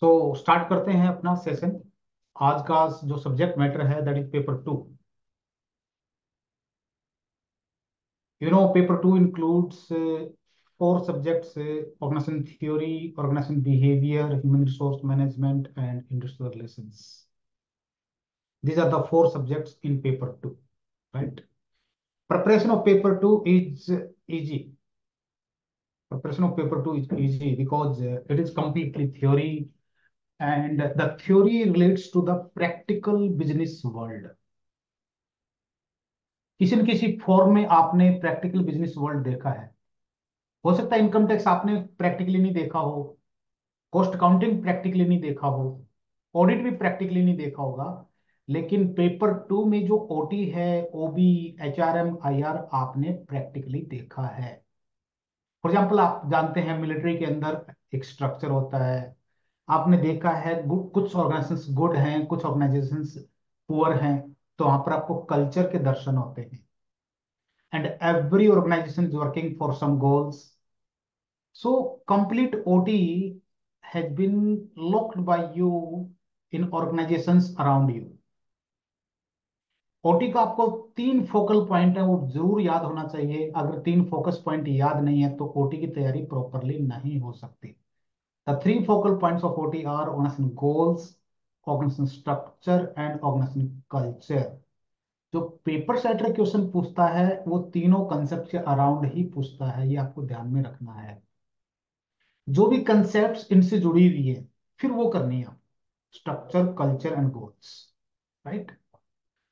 सो so, start करते हैं अपना सेशन आज का जो सब्जेक्ट मैटर है that is paper two you know paper two includes four subjects organisation theory organisation behaviour human resource management and industrial relations these are the four subjects in paper two right preparation of paper 2 is easy. Preparation of paper 2 is easy because uh, it is completely theory. And the theory relates to the practical business world. किसी न किसी form में आपने practical business world देखा है। हो सकता है इनकम टैक्स आपने प्रैक्टिकली नहीं देखा हो। कॉस्ट अकाउंटिंग प्रैक्टिकली नहीं देखा हो। ऑडिट भी प्रैक्टिकली नहीं देखा होगा। लेकिन पेपर टू में जो ओटी है OB H R M I R आपने प्रैक्टिकली देखा है। फॉर एग्ज़ाम्पल आप जानते हैं मिलिट्री के अंदर एक स्ट्रक्चर होता है। आपने देखा है कुछ ऑर्गेनाइजेशन गुड हैं, कुछ ऑर्गेनाइजेशन पुअर हैं तो वहाँ पर आपको कल्चर के दर्शन होते हैं। And every organisation is working for some goals so complete OT has been locked by you in organisations around you OT का आपको तीन फोकल पॉइंट है, वो ज़रूर याद होना चाहिए। अगर तीन फोकस पॉइंट याद नहीं है तो ओटी की तैयारी प्रॉपरली नहीं हो सकती। The three focal points of OT are organization goals, organization structure and organization culture. जो पेपर सेटर क्वेश्चन पूछता है वो तीनों कंसेप्ट के अराउंड ही पूछता है ये आपको ध्यान में रखना है। जो भी कंसेप्ट इनसे जुड़ी हुई है फिर वो करनी है। Structure culture and goals right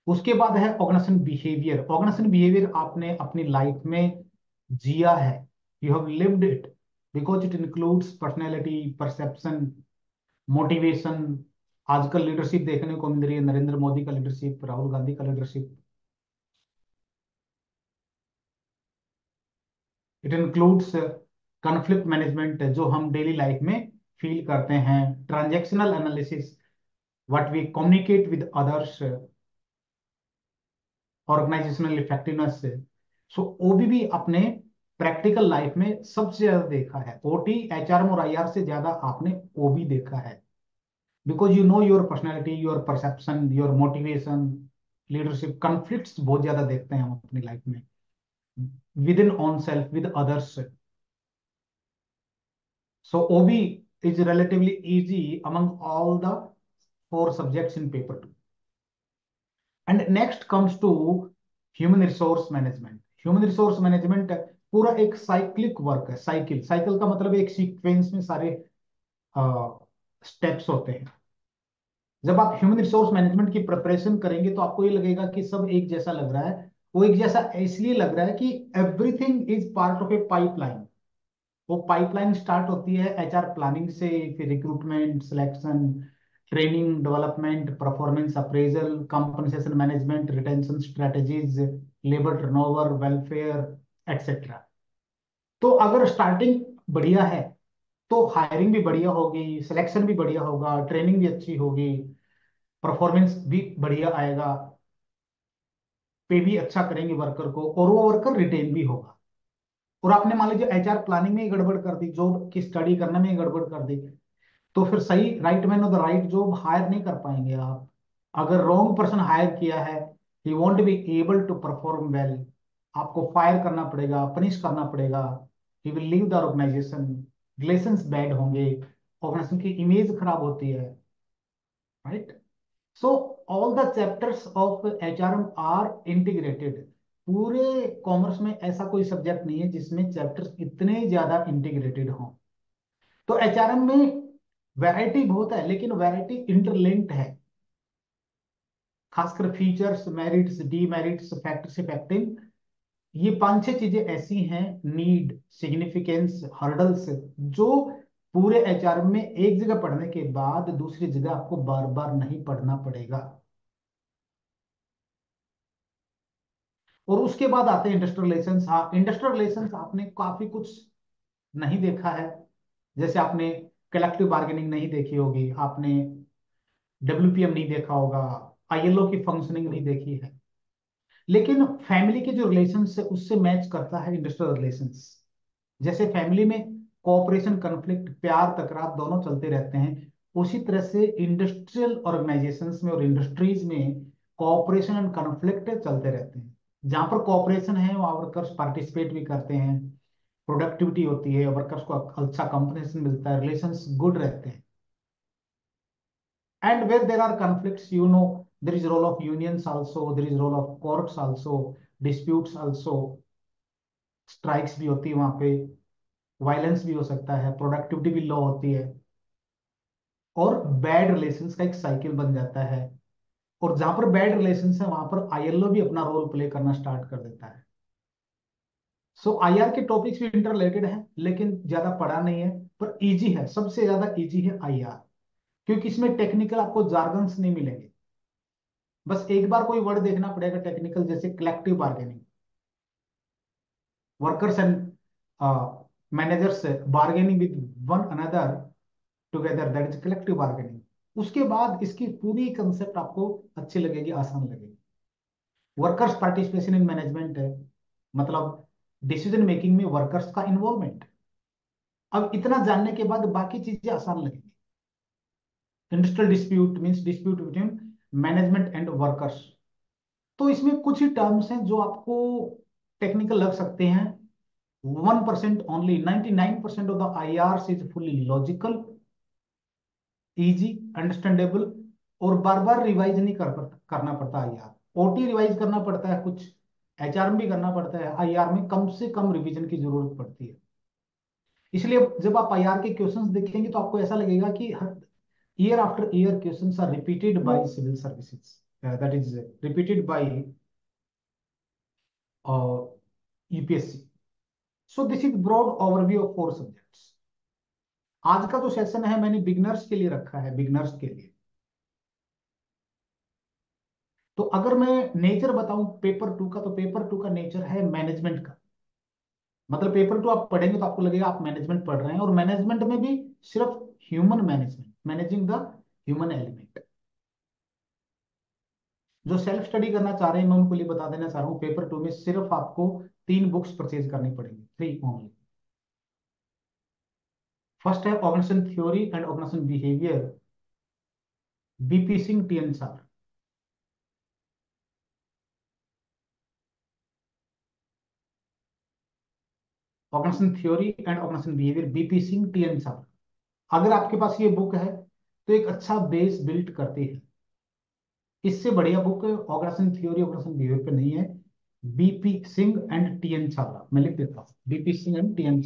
उसके बाद है ऑर्गेनाइजेशन बिहेवियर ऑर्गेनाइजेशन बिहेवियर आपने अपनी लाइफ में जिया है। You have lived it because it includes personality perception motivation आजकल लीडरशिप देखने को मिल रही है, नरेंद्र मोदी का लीडरशिप राहुल गांधी का leadership it includes conflict management जो हम डेली लाइफ में फील करते हैं. Transactional analysis what we communicate with others organisational effectiveness so OBB अपने प्रैक्टिकल लाइफ में सबसे ज़्यादा देखा है। ओटी एचआरएम और आईआर से ज़्यादा आपने ओबी देखा है। Because you know your personality your perception your motivation leadership conflict बहुत ज़्यादा देखते हैं हम अपनी लाइफ में। Within own self with others so OB is relatively easy among all the four subjects in paper 2 and next comes to human resource management. Human resource management पूरा एक cyclic work है साइकिल साइकिल का मतलब एक sequence में सारे steps होते हैं। जब आप ह्यूमन रिसोर्स मैनेजमेंट की प्रिपरेशन करेंगे तो आपको ये लगेगा कि सब एक जैसा लग रहा है। वो एक जैसा इसलिए लग रहा है कि everything is part of a pipeline वो पाइपलाइन स्टार्ट होती है एचआर प्लानिंग से, फिर recruitment selection training development performance appraisal compensation management retention strategies labour turnover welfare etcetera तो अगर स्टार्टिंग बढ़िया है तो हायरिंग भी बढ़िया होगी सिलेक्शन भी बढ़िया होगा ट्रेनिंग भी अच्छी होगी परफॉर्मेंस भी बढ़िया आएगा पे भी अच्छा करेंगे वर्कर को, और वो वर्कर रिटेन भी होगा। और आपने मान लीजिए एचआर प्लानिंग में ही गड़बड़ कर दी जॉब की स्टडी करने में ही गड़बड़ कर दी तो फिर सही right man of the right job hire नहीं कर पाएँगे आप। अगर रॉन्ग पर्सन हायर किया है he won't be able to perform well आपको फायर करना पड़ेगा पनिश करना पड़ेगा। He will leave the organisation relations bad होंगे ऑर्गेनाइजेशन की इमेज खराब होती है right so all the chapters of H R integrated पूरे कॉमर्स में ऐसा कोई सब्जेक्ट नहीं है जिसमें चैप्टर्स इतने ज़्यादा इंटीग्रेटेड हों। तो एच आर एम में वैरायटी बहुत है, लेकिन वैरायटी इंटरलिंक्ड है। खासकर features merits demerits factors affecting ये पाँच छह चीज़ें ऐसी हैं नीड सिग्निफिकेंस हर्डल्स जो पूरे एचआर में एक जगह पढ़ने के बाद दूसरी जगह आपको बार बार नहीं पढ़ना पड़ेगा। और उसके बाद आते हैं इंडस्ट्रियल रिलेशन हाँ इंडस्ट्रियल रिलेशन आपने काफ़ी कुछ नहीं देखा है। जैसे आपने कलेक्टिव बार्गेनिंग नहीं देखी होगी, आपने डब्ल्यूपीएम नहीं देखा होगा आईएलओ की फंक्शनिंग नहीं देखी है। लेकिन फैमिली के जो रिलेशन है उससे मैच करता है इंडस्ट्रियल रिलेशन जैसे फैमिली में कोऑपरेशन कन्फ्लिक्ट प्यार, तकरार दोनों चलते रहते हैं, उसी तरह से इंडस्ट्रियल ऑर्गेनाइजेशंस में और इंडस्ट्रीज़ में कोऑपरेशन एंड कॉन्फ्लिक्ट चलते रहते हैं। जहाँ पर कोऑपरेशन है, वहाँ वर्कर्स पार्टिसिपेट भी करते हैं। प्रोडक्टिविटी होती है वर्कर्स को अच्छा कंपनसेशन मिलता है रिलेशंस गुड रहते हैं। And where there are conflicts you know there is role of unions also there is role of courts also disputes also strikes भी होती है वहाँ पे. वायलेंस भी हो सकता है. प्रोडक्टिविटी भी लो होती है. और बैड रिलेशंस का एक साइकिल बन जाता है. और जहाँ पर बैड रिलेशंस है वहाँ पर आईएलओ भी अपना रोल प्ले करना स्टार्ट कर देता है. सो so, आईआर के टॉपिक्स भी इंटर रिलेटेड है लेकिन ज़्यादा पढ़ा नहीं है पर इजी है. सबसे ज़्यादा इजी है आईआर क्योंकि इसमें टेक्निकल आपको जार्गन्स नहीं मिलेंगे. बस एक बार कोई वर्ड देखना पड़ेगा टेक्निकल जैसे collective bargaining workers and managers bargaining with one another together that is collective bargaining उसके बाद इसकी पूरी कंसेप्ट आपको अच्छी लगेगी, आसान लगेगी. वर्कर्स पार्टिसिपेशन इन मैनेजमेंट है मतलब डिसीज़न मेकिंग में वर्कर्स का इन्वॉल्वमेंट अब इतना जानने के बाद बाकी चीज़ें आसान लगेंगी. Industrial dispute means dispute between management and workers तो इसमें कुछ ही टर्म्स हैं जो आपको टेक्निकल लग सकते हैं। One percent only ninety nine percent of the I R is fully logical easy understandable और बार बार रिवाइज नहीं कर करना पड़ता आई आर ओटी रिवाइज करना पड़ता है कुछ एच आर भी करना पड़ता है। आई आर में कम से कम रिविजन की ज़रूरत पड़ती है। इसलिए जब आप आई आर के क्वेश्चंस देखेंगे तो आपको ऐसा लगेगा कि year after year questions are repeated by civil services that is repeated by UPSC so this is broad overview of four subjects आज का जो सेशन है मैंने बिगनर्स के लिए रखा है बिगनर्स के लिए। तो अगर मैं नेचर बताऊँ पेपर टू का तो पेपर टू का नेचर है मैनेजमेंट का। मतलब पेपर टू आप पढ़ेंगे तो आपको लगेगा आप मैनेजमेंट पढ़ रहे हैं और मैनेजमेंट में भी सिर्फ़ human management managing the human element जो सेल्फ स्टडी करना चाह रहे हैं, मैं उनको लिए बता देना चाह रहा हूँ पेपर टू में सिर्फ़ आपको तीन बुक्स परचेज करनी पड़ेगी थ्री ओनली फ़र्स्ट है organisation theory and organisation behaviour BP Singh T N सार organisation theory and organisation behaviour BP Singh T N सार अगर आपके पास ये बुक है तो एक अच्छा बेस बिल्ड करती है। इससे बढ़िया book organisation theory organisation behaviour पे नहीं है। BP Singh and T N मैं लिख देता हूँ। BP Singh and T N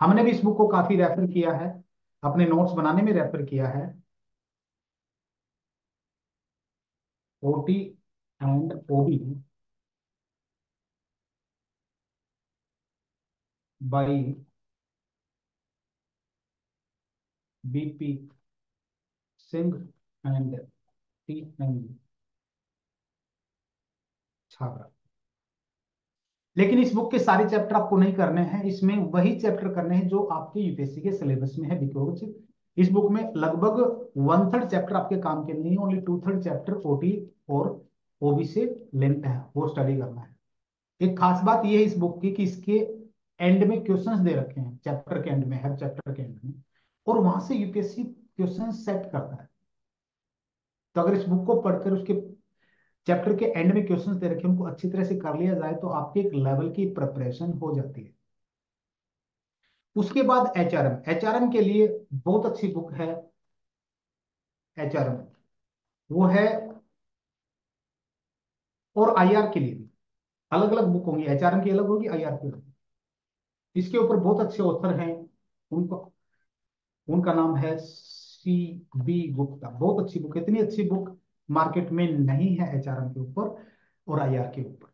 हमने भी इस बुक को काफ़ी रेफर किया है, अपने नोट्स बनाने में रेफर किया है। OT and OB by Singh and T N छात्रा लेकिन इस बुक के सारे चैप्टर आपको नहीं करने हैं, इसमें वही चैप्टर करने हैं जो आपके यूपीएससी के सिलेबस में है इस बुक में लगभग वन थर्ड चैप्टर आपके काम के नहीं only two third chapter OT और ओबी से लेंथ है, वो स्टडी करना है। एक खास बात यह है इस बुक की कि इसके एंड में क्वेश्चंस दे रखे हैं चैप्टर के एंड में, हर चैप्टर के एंड में। और वहाँ से यूपीएससी क्वेश्चन सेट करता है। तो अगर इस बुक को पढ़कर उसके चैप्टर के एंड में क्वेश्चंस दे रखे उनको अच्छी तरह से कर लिया जाए तो आपके एक लेवल की प्रिपरेशन हो जाती है। उसके बाद एचआरएम एचआरएम के लिए बहुत अच्छी बुक है एचआरएम वो है और आईआर के लिए भी। अलग अलग बुक होंगी एचआरएम की अलग होगी आईआर की अलग। इसके ऊपर बहुत अच्छे ऑथर हैं। उनको उनका नाम है सी बी गुप्ता। बहुत अच्छी बुक इतनी अच्छी बुक मार्केट में नहीं है एचआरएम के ऊपर और आईआर के ऊपर।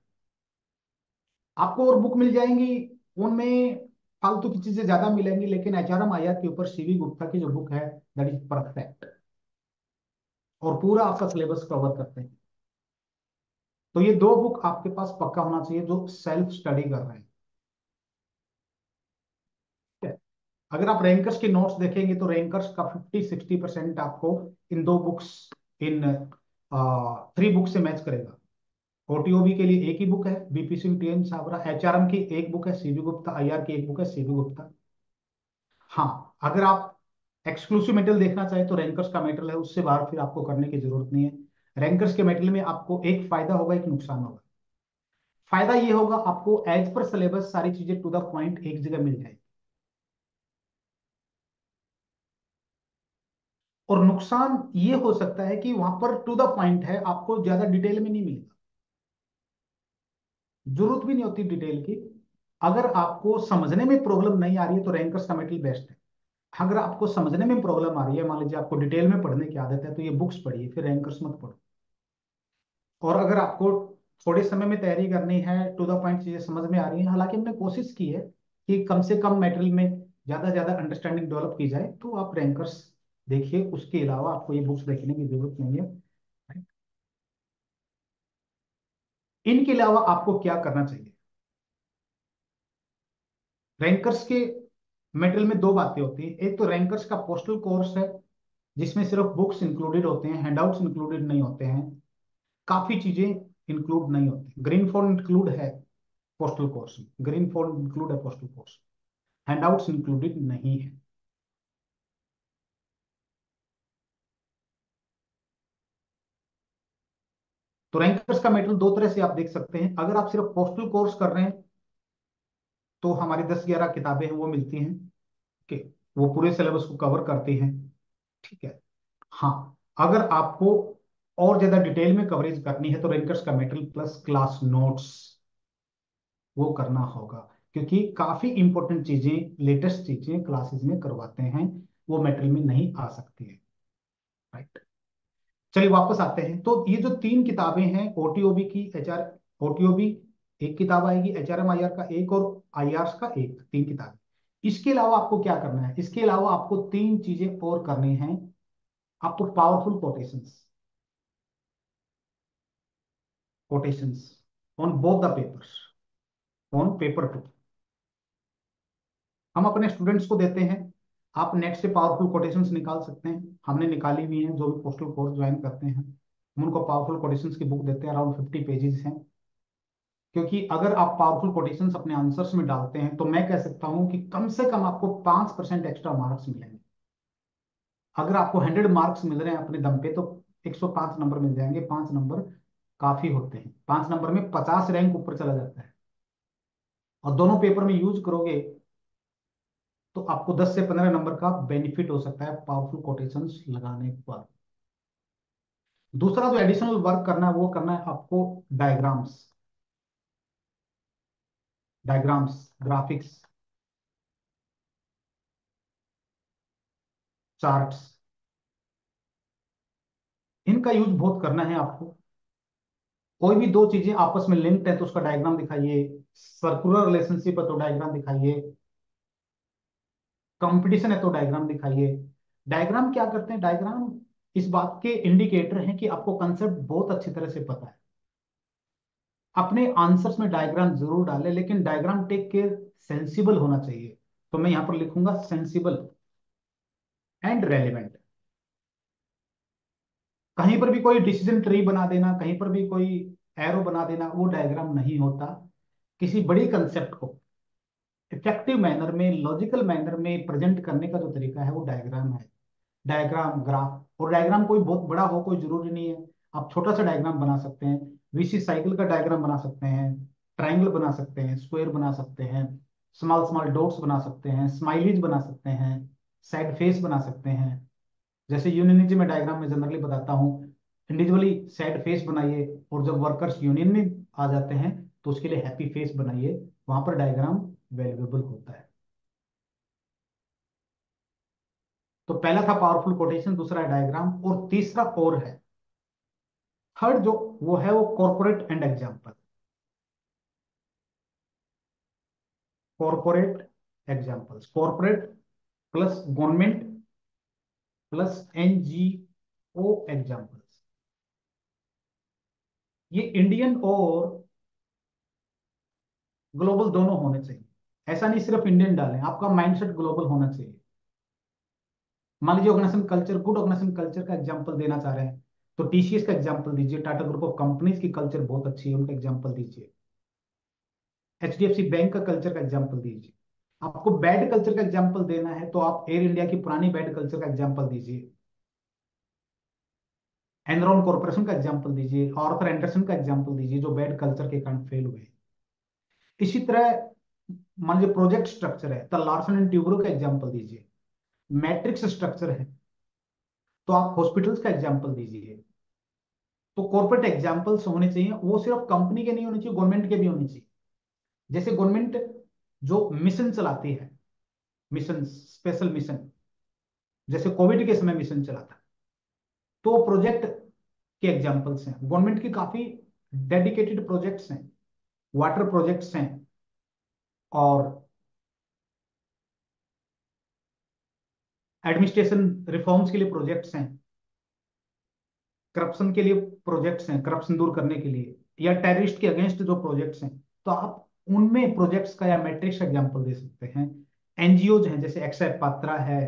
आपको और बुक मिल जाएँगी। उनमें फालतू की चीज़ें ज़्यादा मिलेंगी, लेकिन एचआरएम आईआर के ऊपर सीवी गुप्ता की जो बुक है दैट इज़ परफेक्ट और पूरा आपका सिलेबस कवर करते हैं। तो ये दो बुक आपके पास पक्का होना चाहिए जो सेल्फ स्टडी कर रहे हैं। अगर आप रैंकर्स के नोट्स देखेंगे तो रैंकर्स का 50 60 परसेंट आपको इन दो बुक्स इन थ्री बुक से मैच करेगा। ओटीओबी के लिए एक ही बुक है BP Singh T N Chhabra HRM की एक बुक है सीबी गुप्ता आईआर की एक बुक है सीबी गुप्ता हाँ अगर आप एक्सक्लूसिव मेटल देखना चाहे तो रैंकर्स का मेटल है, उससे बाहर फिर आपको करने की ज़रूरत नहीं है। रैंकर्स के मेटल में आपको एक फ़ायदा होगा, एक नुकसान होगा। फ़ायदा ये होगा, आपको एज पर सिलेबस सारी चीज़ें टू द पॉइंट एक जगह मिल जाएगी। और नुकसान ये हो सकता है कि वहाँ पर टू द पॉइंट है, आपको ज़्यादा डिटेल में नहीं मिलेगा। ज़रूरत भी नहीं होती डिटेल की। अगर आपको समझने में प्रॉब्लम नहीं आ रही है तो रैंकर्स का मेटल बेस्ट है। अगर आपको समझने में प्रॉब्लम आ रही है, मान लीजिए आपको डिटेल में पढ़ने की आदत है तो ये बुक्स पढ़िए, फिर रैंकर्स मत पढ़ो। और अगर आपको थोड़े समय में तैयारी करनी है टू द पॉइंट चीज़ें समझ में आ रही है, हालाँकि हमने कोशिश की है कि कम से कम मेटेरियल में ज़्यादा ज़्यादा अंडरस्टैंडिंग डेवलप की जाए तो आप रैंकर्स देखिए, उसके अलावा आपको ये बुक्स देखने की ज़रूरत नहीं है। इनके अलावा आपको क्या करना चाहिए? रैंकर्स के मेटेरियल में दो बातें होती है। एक तो रैंकर्स का पोस्टल कोर्स है, जिसमें सिर्फ़ बुक्स इंक्लूडेड होते हैं हैंडआउट्स इंक्लूडेड नहीं होते हैं, काफ़ी चीज़ें इंक्लूड नहीं होती ग्रीन फ़ोन इंक्लूड है पोस्टल कोर्स में। ग्रीन फ़ोन इंक्लूड है पोस्टल कोर्स हैंडआउट्स इंक्लूडेड नहीं है। तो रैंकर्स का मेटेरियल दो तरह से आप देख सकते हैं। अगर आप सिर्फ़ पोस्टल कोर्स कर रहे हैं तो हमारी दस ग्यारह किताबें हैं, वो मिलती हैं। कि वो पूरे सिलेबस को कवर करती हैं। ठीक है? हाँ। अगर आपको और ज़्यादा डिटेल में कवरेज करनी है तो रैंकर्स का मेटेरियल प्लस क्लास नोट्स वो करना होगा। क्योंकि काफ़ी इंपॉर्टेंट चीज़ें लेटेस्ट चीज़ें क्लासेस में करवाते हैं, वो मेटेरियल में नहीं आ सकती है। राइट चलिए वापस आते हैं। तो ये जो तीन किताबें हैं ओटीओबी की एच आर ओटीओबी एक किताब आएगी H R M I R का एक और आई आर का एक, तीन किताब। इसके अलावा आपको क्या करना है? इसके अलावा आपको तीन चीज़ें और करनी हैं। आपको powerful quotations quotations on both the papers on paper two हम अपने स्टूडेंट्स को देते हैं। आप नेट से पावरफुल कोटेशंस निकाल सकते हैं। हमने निकाली हुई हैं, जो भी पोस्टल कोर्स ज्वाइन करते हैं। हम उनको पावरफुल कोटेशंस की बुक देते हैं अराउंड फिफ्टी पेजेस हैं। क्योंकि अगर आप पावरफुल कोटेशंस अपने आंसर्स में डालते हैं तो मैं कह सकता हूँ कि कम से कम आपको पाँच परसेंट एक्स्ट्रा मार्क्स मिलेंगे। अगर आपको हंड्रेड मार्क्स मिल रहे हैं अपने दम पे तो एक सौ पाँच नंबर मिल जाएँगे। पाँच नंबर काफ़ी होते हैं। पाँच नंबर में पचास रैंक ऊपर चला जाता है। और दोनों पेपर में यूज़ करोगे तो आपको 10 से 15 नंबर का बेनिफिट हो सकता है पावरफुल कोटेशन लगाने पर दूसरा जो एडिशनल वर्क करना है, वो करना है आपको डायग्राम्स डायग्राम्स ग्राफिक्स चार्ट्स इनका यूज़ बहुत करना है आपको। कोई भी दो चीज़ें आपस में लिंक्ड है तो उसका डायग्राम दिखाइए। सर्कुलर रिलेशनशिप है तो डायग्राम दिखाइए। कंपटीशन है तो डायग्राम दिखाइए। डायग्राम क्या करते हैं? डायग्राम इस बात के इंडिकेटर हैं कि आपको कंसेप्ट बहुत अच्छी तरह से पता है। अपने आंसर्स में डायग्राम ज़रूर डालें, लेकिन डायग्राम टेक केयर सेंसिबल होना चाहिए। तो मैं यहाँ पर लिखूँगा सेंसिबल एंड रेलिवेंट कहीं पर भी कोई डिसीज़न ट्री बना देना, कहीं पर भी कोई एरो बना देना, वो डायग्राम नहीं होता। किसी बड़ी कंसेप्ट को इफ़ेक्टिव मैनर में लॉजिकल मैनर में प्रेजेंट करने का जो तरीका है, वो डायग्राम है। डायग्राम ग्राफ और डायग्राम कोई बहुत बड़ा हो, कोई ज़रूरी नहीं है। आप छोटा सा डायग्राम बना सकते हैं। वीसी साइकिल का डायग्राम बना सकते हैं। ट्राइंगल बना सकते हैं स्क्वायर बना सकते हैं। स्मॉल स्मॉल डॉट्स बना सकते हैं। स्माइलीज बना सकते हैं। साइड फेस बना सकते हैं। जैसे यूनियनिज्म में डायग्राम में जनरली बताता हूँ। इंडिविजुअली सैड फेस बनाइए, और जब वर्कर्स यूनियन में आ जाते हैं तो उसके लिए हैप्पी फेस बनाइए। वहाँ पर डायग्राम वैल्यूएबल होता है। तो पहला था पावरफुल कोटेशन दूसरा है डायग्राम और तीसरा और है। थर्ड जो वो है वो corporate and example corporate examples corporate plus government plus NGO examples ये इंडियन और ग्लोबल दोनों होने चाहिए। ऐसा नहीं सिर्फ़ इंडियन डालें, आपका माइंडसेट ग्लोबल होना चाहिए। मान लीजिए organisation culture good organisation culture का एग्जांपल देना चाह रहे हैं तो टीसीएस का एग्जांपल दीजिए टाटा ग्रुप ऑफ़ कंपनीज़ की कल्चर बहुत अच्छी है, उनका एग्जांपल दीजिए। एचडीएफसी बैंक का कल्चर का एग्ज़ाम्पल दीजिए। आपको बैड कल्चर का एग्ज़ाम्पल देना है तो आप एयर इंडिया की पुरानी बैड कल्चर का एग्ज़ाम्पल दीजिए। एनरॉन कॉर्पोरेशन का एग्ज़ाम्पल दीजिए ऑर्थर एंडरसन का एग्ज़ाम्पल दीजिए, जो बैड कल्चर के कारण फेल हुए। इसी तरह मान लीजिए प्रोजेक्ट स्ट्रक्चर है तो लार्सन एंड ट्यूबरो का एग्ज़ाम्पल दीजिए। मैट्रिक्स स्ट्रक्चर है तो आप हॉस्पिटल्स का एग्ज़ाम्पल दीजिए। तो कॉर्पोरेट एग्जाम्पल्स होने चाहिए, वो सिर्फ़ कंपनी के नहीं होने चाहिए, गवर्नमेंट के भी होने चाहिए। जैसे गवर्नमेंट जो मिशन चलाती है, मिशन, स्पेशल मिशन, जैसे कोविड के समय मिशन चला था तो प्रोजेक्ट के एग्जाम्पल्स हैं। गवर्नमेंट की काफ़ी डेडिकेटेड प्रोजेक्ट्स हैं, वाटर प्रोजेक्ट्स हैं और एडमिनिस्ट्रेशन रिफॉर्म्स के लिए प्रोजेक्ट्स हैं करप्शन के लिए प्रोजेक्ट्स हैं करप्शन दूर करने के लिए, या टेररिस्ट के अगेंस्ट जो प्रोजेक्ट्स हैं तो आप उनमें प्रोजेक्ट्स का या मैट्रिक्स एग्ज़ाम्पल दे सकते हैं। एनजीओ हैं, जैसे एक्सेप पात्रा है,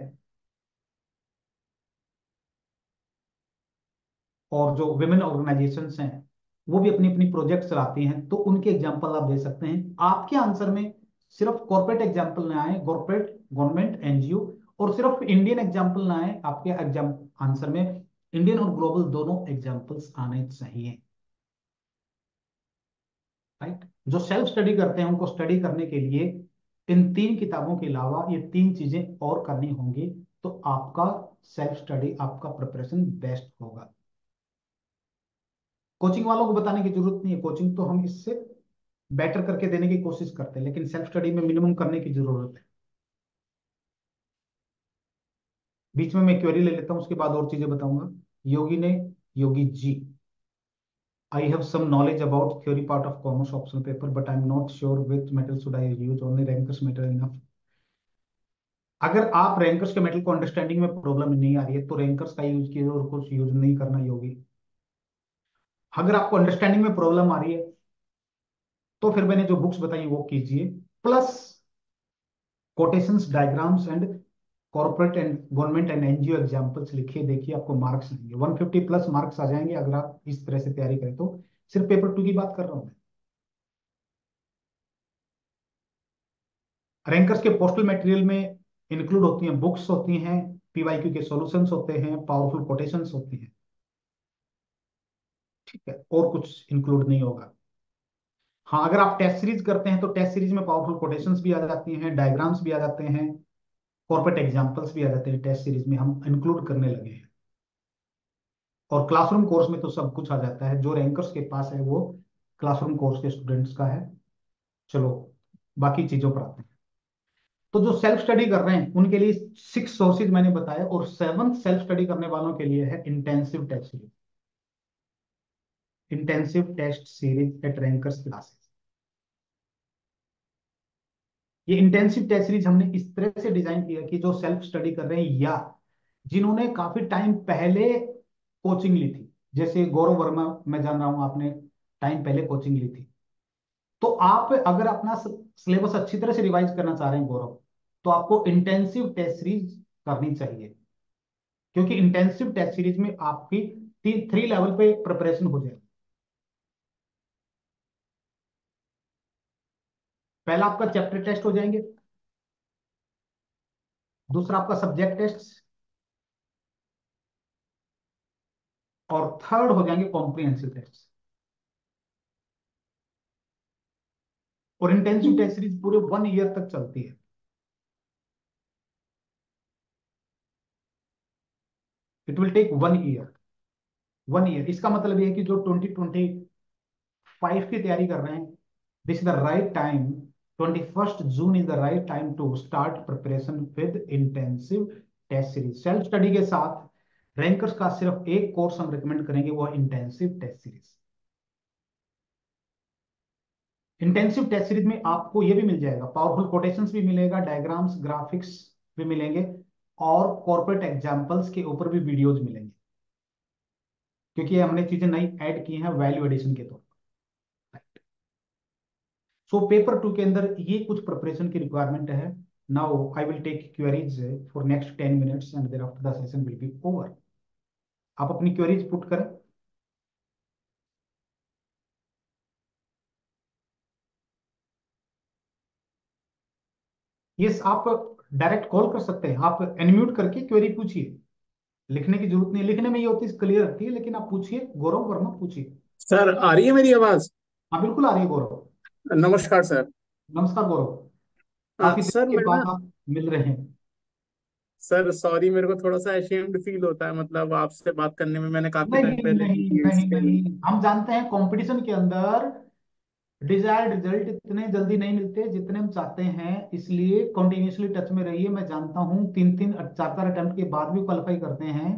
और जो विमेन ऑर्गेनाइजेशन हैं, वो भी अपनी अपनी प्रोजेक्ट चलाती हैं तो उनके एग्ज़ाम्पल आप दे सकते हैं। आपके आंसर में सिर्फ़ कॉर्पोरेट एग्ज़ाम्पल ना आए कॉर्पोरेट गवर्नमेंट एनजीओ और सिर्फ़ इंडियन एग्ज़ाम्पल ना आए, आपके एग्ज़ाम आंसर में इंडियन और ग्लोबल दोनों एग्जाम्पल्स आने चाहिए। राइट जो सेल्फ स्टडी करते हैं, उनको स्टडी करने के लिए इन तीन किताबों के अलावा ये तीन चीज़ें और करनी होंगी तो आपका सेल्फ स्टडी आपका प्रिपरेशन बेस्ट होगा। कोचिंग वालों को बताने की ज़रूरत नहीं है। कोचिंग तो हम इससे बेटर करके देने की कोशिश करते हैं लेकिन सेल्फ स्टडी में मिनिमम करने की ज़रूरत है बीच में मैं क्वेरी ले लेता हूँ उसके बाद और चीज़ें बताऊँगा योगी ने योगी जी I have some knowledge about theory part of commerce optional paper, but I'm not sure which metal should I use. Only rankers metal enough. अगर आप रैंकर्स के मेटल को अंडरस्टैंडिंग में प्रॉब्लम नहीं आ रही है तो रैंकर्स का यूज़ कीजिए और कुछ यूज़ नहीं करना योगी अगर आपको अंडरस्टैंडिंग में प्रॉब्लम आ रही है तो फिर मैंने जो बुक्स बताई वो कीजिए plus quotations diagrams and corporate and government and NGO examples लिखिए, देखिए, आपको मार्क्स आएँगे 150 प्लस मार्क्स आ जाएँगे अगर आप इस तरह से तैयारी करें तो। सिर्फ़ पेपर टू की बात कर रहा हूँ मैं। रैंकर्स के पोस्टल मटेरियल में इंक्लूड होती हैं बुक्स होती हैं पीवाईक्यू के सॉल्यूशंस होते हैं पावरफुल कोटेशंस होती हैं। ठीक है, और कुछ इंक्लूड नहीं होगा। हाँ अगर आप टेस्ट सीरीज़ करते हैं तो टेस्ट सीरीज़ में पावरफुल कोटेशंस भी आ जाती हैं डायग्राम्स भी आ जाते हैं कॉर्पोरेट एग्जाम्पल्स भी आ जाते हैं टेस्ट सीरीज़ में, हम इंक्लूड करने लगे हैं। और क्लासरूम कोर्स में तो सब कुछ आ जाता है, जो रैंकर्स के पास है, वो क्लासरूम कोर्स के स्टूडेंट्स का है। चलो, बाकी चीज़ों पर आते हैं। तो जो सेल्फ स्टडी कर रहे हैं, उनके लिए सिक्स सोर्सेज मैंने बताया और सेवन सेल्फ स्टडी करने वालों के लिए है intensive test series intensive test series at rankers classes ये इंटेंसिव टेस्ट सीरीज़ हमने इस तरह से डिज़ाइन किया कि जो सेल्फ स्टडी कर रहे हैं या, जिन्होंने काफ़ी टाइम पहले कोचिंग ली थी। जैसे गौरव वर्मा, मैं जान रहा हूँ, आपने टाइम पहले कोचिंग ली थी। तो आप अगर अपना सिलेबस अच्छी तरह से रिवाइज करना चाह रहे हैं गौरव तो आपको इंटेंसिव टेस्ट सीरीज़ करनी चाहिए। क्योंकि इंटेंसिव टेस्ट सीरीज़ में आपकी थ्री लेवल पे प्रिपरेशन हो जाएगी। पहला आपका चैप्टर टेस्ट हो जाएँगे। दूसरा आपका सब्जेक्ट टेस्ट और थर्ड हो जाएँगे कॉम्प्रिहेंसिव टेस्ट और इंटेंसिव टेस्ट सीरीज़ पूरे वन ईयर तक चलती है। It will take one year one year इसका मतलब यह है कि जो ट्वेंटी ट्वेंटी फाइव की तैयारी कर रहे हैं this is the right time 21st June is the right time to start preparation with intensive test series self study के साथ रैंकर्स का सिर्फ़ एक कोर्स हम रिकमेंड करेंगे, वो intensive test series intensive test series में आपको ये भी मिल जाएगा पावरफुल कोटेशंस भी मिलेगा डायग्राम्स ग्राफिक्स भी मिलेंगे और कॉर्पोरेट एग्जांपल्स के ऊपर भी वीडियोज़ मिलेंगे। क्योंकि हमने चीज़ें नई ऐड की हैं वैल्यू एडिशन के तौर सो पेपर टू के अंदर ये कुछ प्रिपरेशन की रिक्वायरमेंट है। Now I will take queries for next ten minutes and thereafter the session will be over आप अपनी क्वेरीज पुट करें। यस आप डायरेक्ट कॉल कर सकते हैं। आप अनम्यूट करके क्वेरी पूछिए। लिखने की ज़रूरत नहीं। लिखने में ये होती है क्लियर रखती है लेकिन आप पूछिए। गौरव वर्मा पूछिए। सर आ रही है मेरी आवाज़? हाँ बिल्कुल आ रही है गौरव। नमस्कार सर। नमस्कार गौरव। आ, काफ़ी सर के बाद आप मिल रहे हैं। सर सॉरी मेरे को थोड़ा सा अशेम्ड फील होता है मतलब आपसे बात करने में मैंने काफ़ी टाइम नहीं पहले नहीं थी नहीं इसके नहीं हम जानते हैं कंपटीशन के अंदर डिजायर्ड रिज़ल्ट इतने जल्दी नहीं मिलते जितने हम चाहते हैं। इसलिए कंटिन्यूअसली टच में रहिए। मैं जानता हूँ तीन तीन चार चार अटेम्प्ट के बाद भी क्वालिफाई करते हैं।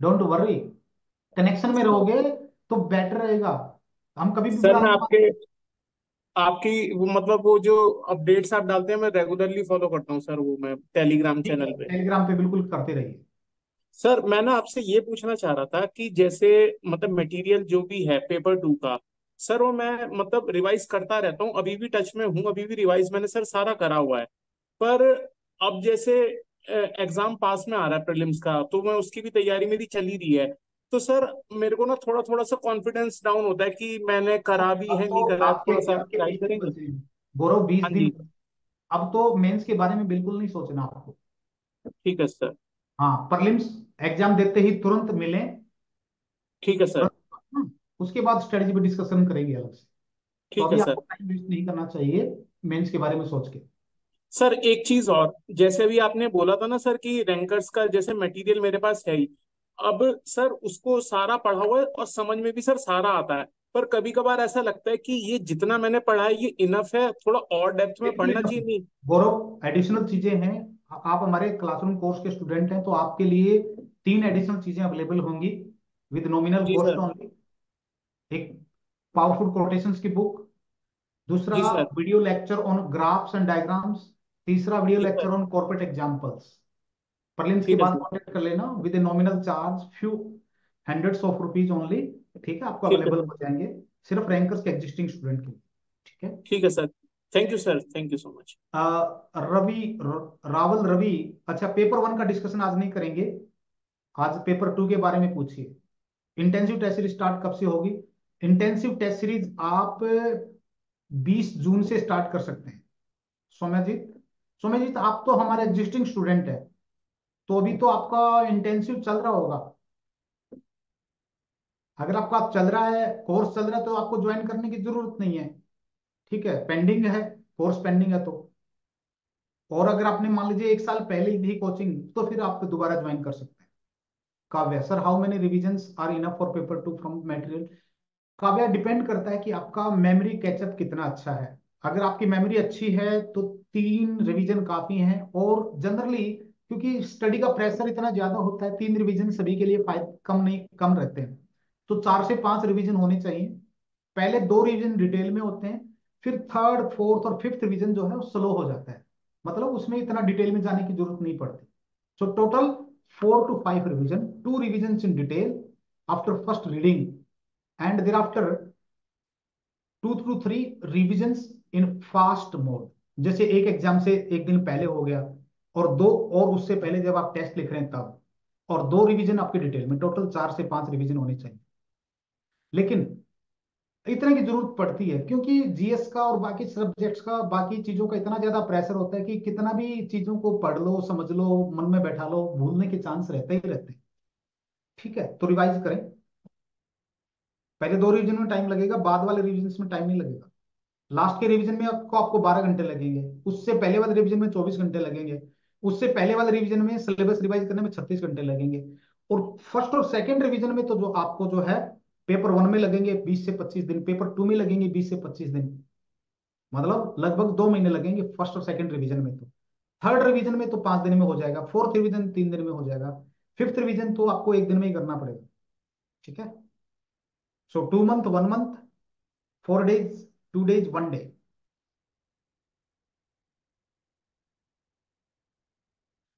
डोंट वरी कनेक्शन में रहोगे तो बेटर रहेगा। हम कभी भी सर मैं नहीं आपके आपकी वो मतलब वो जो अपडेट्स आप डालते हैं मैं रेगुलरली फॉलो करता हूँ सर वो मैं टेलीग्राम चैनल पे। टेलीग्राम पे बिल्कुल करते रहिए। सर मैं ना आपसे ये पूछना चाह रहा था कि जैसे मतलब मटेरियल जो भी है पेपर टू का सर वो मैं मतलब रिवाइज करता रहता हूँ अभी भी टच में हूँ अभी भी रिवाइज मैंने सर सारा करा हुआ है। पर अब जैसे एग्ज़ाम पास में आ रहा है प्रीलिम्स का तो मैं उसकी भी तैयारी मेरी चली रही है। तो सर मेरे को ना थोड़ा थोड़ा सा कॉन्फिडेंस डाउन होता है कि मैंने करा भी है नहीं तो करा है थोड़ा सा दिन करेंगे। गौरव बीस हाँ दिन। अब तो मेंस के बारे में बिल्कुल नहीं सोचना आपको। ठीक है सर। हाँ प्रलिम्स एग्ज़ाम देते ही तुरंत मिलें। ठीक है सर। हम्म, उसके बाद स्ट्रेटेजी पे डिस्कशन करेंगे अलग से। तो ठीक है सर। टाइम वेस्ट नहीं करना चाहिए मेंस के बारे में सोच के। सर एक चीज़ और जैसे भी आपने बोला था ना सर कि रैंकर्स का जैसे मटेरियल मेरे पास है ही अब सर उसको सारा पढ़ा हुआ है और समझ में भी सर सारा आता है। पर कभी कभार ऐसा लगता है कि ये जितना मैंने पढ़ा है ये इनफ है थोड़ा और डेप्थ में पढ़ना चाहिए नहीं। गौरव एडिशनल चीज़ें हैं। आप हमारे क्लासरूम कोर्स के स्टूडेंट हैं तो आपके लिए तीन एडिशनल चीज़ें अवेलेबल होंगी विद नॉमिनल कॉस्ट ओनली एक पावरफुल कोटेशंस की बुक दूसरा video lecture on graphs and diagrams तीसरा video lecture on corporate examples prelims के बाद कांटेक्ट कर लेना with a nominal charge few hundreds of rupees only ठीक है आपको अवेलेबल हो जाएँगे सिर्फ़ रैंकर्स के एग्जिस्टिंग स्टूडेंट के ठीक है? ठीक है sir. Thank you sir thank you so much Ravi Rawal Ravi अच्छा पेपर वन का डिस्कशन आज नहीं करेंगे आज पेपर टू के बारे में पूछिए। इंटेंसिव टेस्ट सीरीज़ स्टार्ट कब से होगी? इंटेंसिव टेस्ट सीरीज़ आप बीस जून से स्टार्ट कर सकते हैं। सौम्यजीत सौम्यजीत आप तो हमारे एग्जिस्टिंग स्टूडेंट है। तो अभी तो आपका इंटेंसिव चल रहा होगा। अगर आपका चल रहा है कोर्स चल रहा है तो आपको ज्वाइन करने की ज़रूरत नहीं है। ठीक है पेंडिंग है कोर्स पेंडिंग है तो। और अगर आपने मान लीजिए एक साल पहले ही दी कोचिंग तो फिर आप दोबारा ज्वाइन कर सकते हैं। Kavya sir how many revision are enough for paper two from material Kavya depend करता है कि आपका मेमोरी कैचअप कितना अच्छा है। अगर आपकी मेमोरी अच्छी है तो तीन रिवीजन काफ़ी हैं और जनरली क्योंकि स्टडी का प्रेशर इतना ज़्यादा होता है, तीन रिवीजन सभी के लिए फायद कम नहीं, कम रहते हैं। तो चार से पाँच रिवीजन होने चाहिए। पहले दो रिवीजन डिटेल में होते हैं, फिर थर्ड फोर्थ और फिफ्थ रिवीजन जो है, वो स्लो हो जाता है। मतलब उसमें इतना डिटेल में जाने की ज़रूरत नहीं पड़ती। So total four to five revision two revision in detail after first reading and thereafter two through three revision in fast mode जैसे एक एग्ज़ाम से एक दिन पहले हो गया और दो, और उससे पहले जब आप टेस्ट लिख रहे हैं तब, और दो रिवीजन आपके डिटेल में टोटल चार से पाँच रिवीजन होने चाहिए। लेकिन इतने की ज़रूरत पड़ती है, क्योंकि जीएस का और बाकी सब्जेक्ट्स का, बाकी चीज़ों का इतना ज़्यादा प्रेशर होता है कि कितना भी चीज़ों को पढ़ लो, समझ लो, मन में बैठा लो, भूलने के चांस रहते ही रहते हैं। ठीक है तो रिवाइज करें। पहले दो रिवीजन में टाइम लगेगा, बाद वाले रिवीजन में टाइम नहीं लगेगा। लास्ट के रिवीजन में आपको आपको बारह घंटे लगेंगे, उससे पहले वाले रिवीजन में चौबीस घंटे लगेंगे। उससे पहले वाले रिवीजन में सिलेबस रिवाइज करने में छत्तीस घंटे लगेंगे। और फ़र्स्ट और सेकंड रिवीजन में तो जो आपको जो है पेपर वन में लगेंगे बीस से पच्चीस दिन पेपर टू में लगेंगे बीस से पच्चीस दिन। मतलब लगभग दो महीने लगेंगे फ़र्स्ट और सेकंड रिवीजन में तो। थर्ड रिवीजन में तो पाँच दिन में हो जाएगा फोर्थ रिवीजन तीन दिन में हो जाएगा फिफ्थ रिवीजन तो आपको एक दिन में ही करना पड़ेगा। ठीक है? So two month one month four days two days one day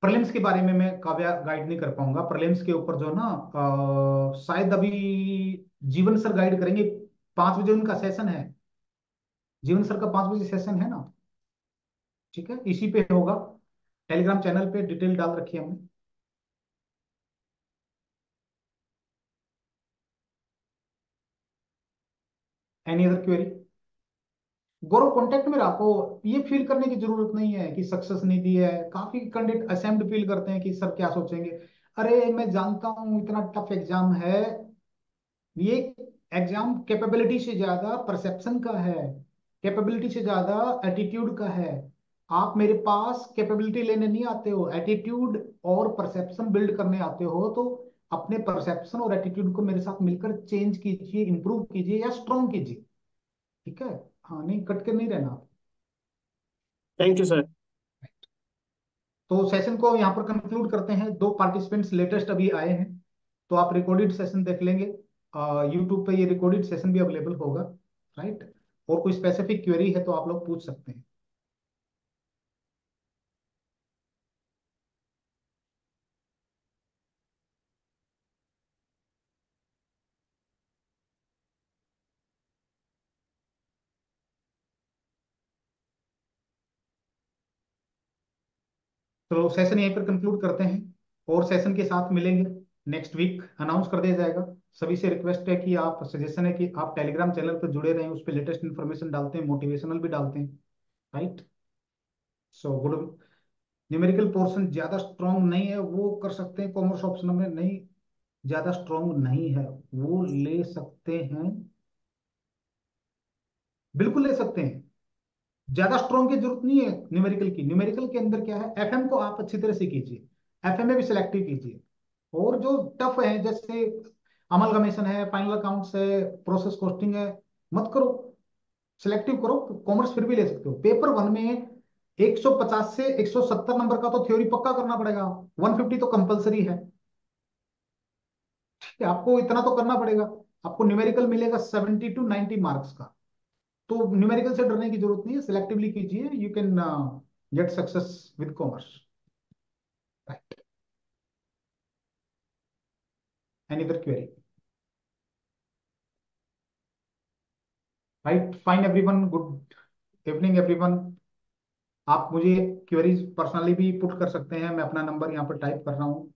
prelims के बारे में मैं काव्या गाइड नहीं कर पाऊँगा। प्रलिम्स के ऊपर जो ना शायद अभी जीवन सर गाइड करेंगे। पाँच बजे उनका सेशन है। जीवन सर का पाँच बजे सेशन है ना? ठीक है? इसी पे होगा। टेलीग्राम चैनल पे डिटेल डाल रखी है हमने। Any other query Gaurav contact में रखो। ये फील करने की ज़रूरत नहीं है कि सक्सेस नहीं दी है। काफ़ी कैंडिडेट असेम्ड फील करते हैं कि सर क्या सोचेंगे। अरे, मैं जानता हूँ इतना टफ एग्ज़ाम है। ये एग्ज़ाम कैपेबिलिटी से ज़्यादा परसेप्शन का है। कैपेबिलिटी से ज़्यादा एटीट्यूड का है। आप मेरे पास कैपेबिलिटी लेने नहीं आते हो। एटीट्यूड और परसेप्शन बिल्ड करने आते हो। तो अपने परसेप्शन और एटीट्यूड को मेरे साथ मिलकर चेंज कीजिए इंप्रूव कीजिए या स्ट्रॉन्ग कीजिए। ठीक है? हाँ नहीं कट कर नहीं रहना थैंक यू सर तो सेशन को यहाँ पर कंक्लूड करते हैं। दो पार्टिसिपेंट्स लेटेस्ट अभी आए हैं तो आप रिकॉर्डेड सेशन देख लेंगे। यूट्यूब पे ये रिकॉर्डेड सेशन भी अवेलेबल होगा राइट और कोई स्पेसिफिक क्वेरी है तो आप लोग पूछ सकते हैं। तो सेशन यहीं पर कंक्लूड करते हैं। और सेशन के साथ मिलेंगे। नेक्स्ट वीक अनाउंस कर दिया जाएगा। सभी से रिक्वेस्ट है कि आप सजेशन है कि आप टेलीग्राम चैनल पर जुड़े रहें, उस पर लेटेस्ट इन्फॉर्मेशन डालते हैं मोटिवेशनल भी डालते हैं। Right so good numerical portion ज़्यादा स्ट्रॉन्ग नहीं है, वो कर सकते हैं कॉमर्स ऑप्शन में। नहीं, ज़्यादा स्ट्रॉन्ग नहीं है। वो ले सकते हैं। बिल्कुल ले सकते हैं। ज़्यादा स्ट्रॉन्ग की ज़रूरत नहीं है न्यूमेरिकल की। न्यूमेरिकल के अंदर क्या है? एफएम को आप अच्छी तरह से कीजिए। एफएम में भी सिलेक्टिव कीजिए। और जो टफ है, जैसे अमलगमेशन है फाइनल अकाउंट्स है प्रोसेस कॉस्टिंग है, मत करो। सिलेक्टिव करो कॉमर्स फिर भी ले सकते हो। पेपर वन में 150 से 170 नंबर का तो थ्योरी पक्का करना पड़ेगा। 150 तो कंपलसरी है। ठीक है, आपको इतना तो करना पड़ेगा। आपको न्यूमेरिकल मिलेगा 70 टू 90 मार्क्स का। तो न्यूमेरिकल से डरने की ज़रूरत नहीं है सिलेक्टिवली कीजिए you can get success with commerce right any other query right fine everyone good evening everyone आप मुझे क्वेरीज पर्सनली भी पुट कर सकते हैं, मैं अपना नंबर यहाँ पर टाइप कर रहा हूँ.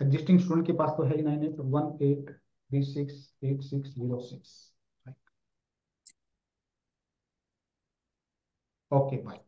एग्जिस्टिंग स्टूडेंट के पास तो है ही nine eight one eight three six eight six zero six okay bye